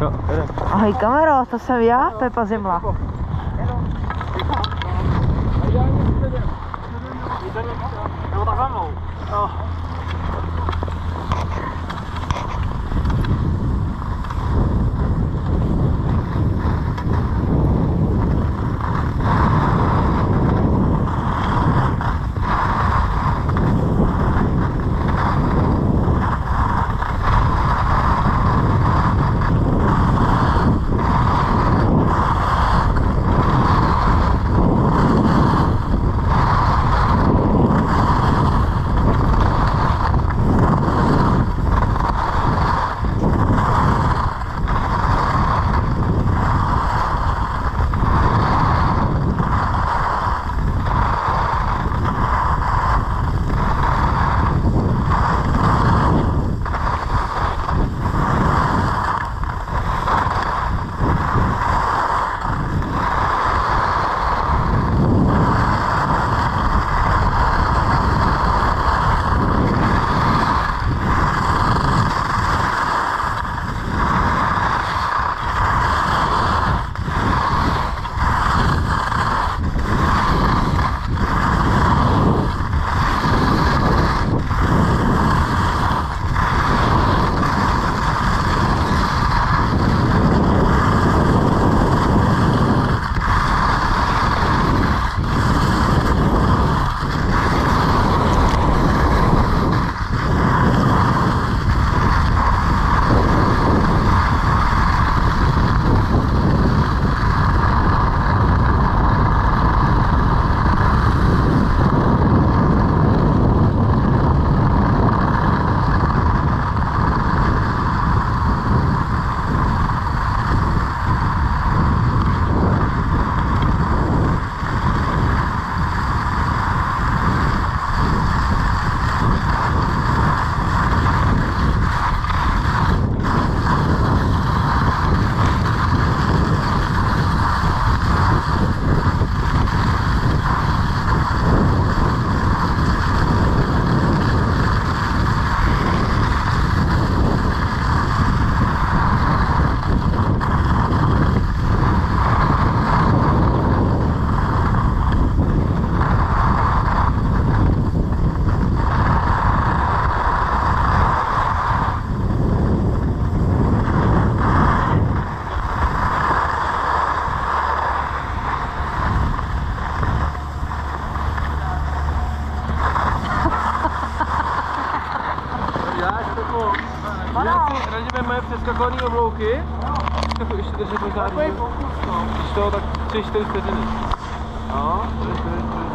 Jo. Ahoj kamero, to jsem já, Pepa Zimla. Nebo mnou. No. Já si radíme moje přeskakované oblouky. Takový ještě držet možná... Když to, tak 3-4 vteřiny. No, to je to.